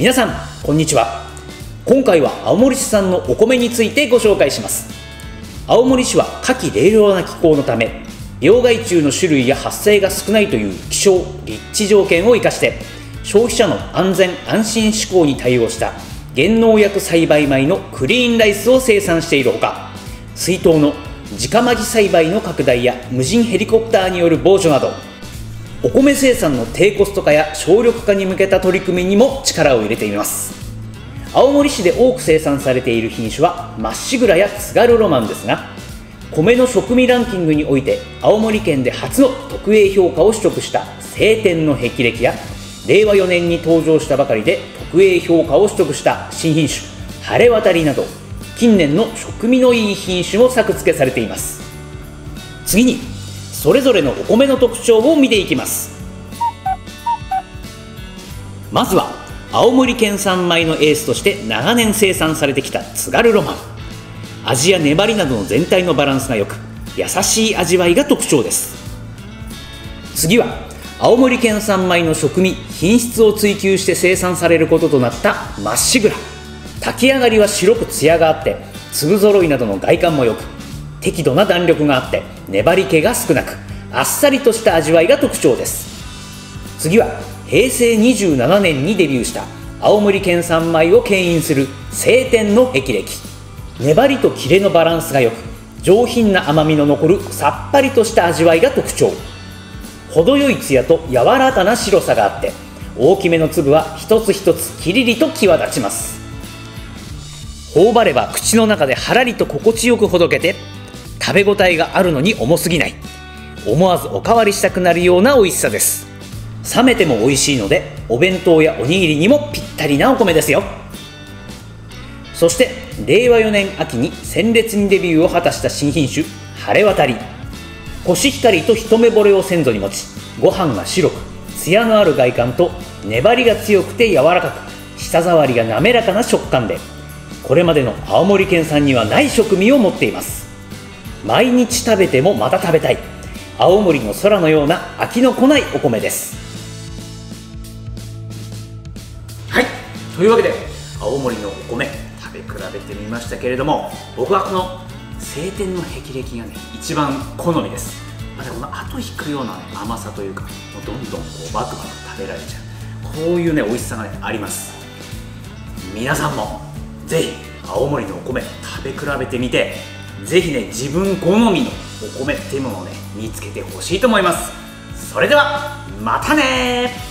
皆さんこんにちは。今回は青森市産のお米についてご紹介します。青森市は夏季冷涼な気候のため病害虫の種類や発生が少ないという気象立地条件を生かして消費者の安全安心志向に対応した原農薬栽培米のクリーンライスを生産しているほか水筒の直巻き栽培の拡大や無人ヘリコプターによる防除などお米生産の低コスト化や省力化に向けた取り組みにも力を入れています。青森市で多く生産されている品種はまっしぐらや津軽ロマンですが米の食味ランキングにおいて青森県で初の特 A 評価を取得した晴天の霹靂や令和4年に登場したばかりで特 A 評価を取得した新品種晴れ渡りなど近年の食味のいい品種も作付けされています。次にそれぞれのお米の特徴を見ていきます。まずは青森県産米のエースとして長年生産されてきた津軽ロマン。味や粘りなどの全体のバランスが良く優しい味わいが特徴です。次は青森県産米の食味品質を追求して生産されることとなったまっしぐら。炊き上がりは白く艶があって粒揃いなどの外観も良く適度な弾力があって粘り気が少なくあっさりとした味わいが特徴です。次は平成27年にデビューした青森県産米を牽引する晴天の霹靂。粘りとキレのバランスが良く上品な甘みの残るさっぱりとした味わいが特徴。程よいツヤと柔らかな白さがあって大きめの粒は一つ一つキリリと際立ちます。頬張れば口の中ではらりと心地よくほどけて食べ応えがあるのに重すぎない。思わずおかわりしたくなるような美味しさです。冷めても美味しいのでお弁当やおにぎりにもぴったりなお米ですよ。そして令和4年秋に鮮烈にデビューを果たした新品種晴れ渡り。コシヒカリと一目惚れを先祖に持ちご飯が白く艶のある外観と粘りが強くて柔らかく舌触りが滑らかな食感でこれまでの青森県産にはない食味を持っています。毎日食べてもまた食べたい。青森の空のような飽きのこないお米です。はい。というわけで青森のお米食べ比べてみましたけれども僕はこの晴天の霹靂がね一番好みです。またこの後引くような、ね、甘さというかもうどんどんこうバクバク食べられちゃう。こういうね美味しさがねあります。皆さんもぜひ青森のお米食べ比べてみてぜひね自分好みのお米っていうものをね見つけてほしいと思います。それではまたね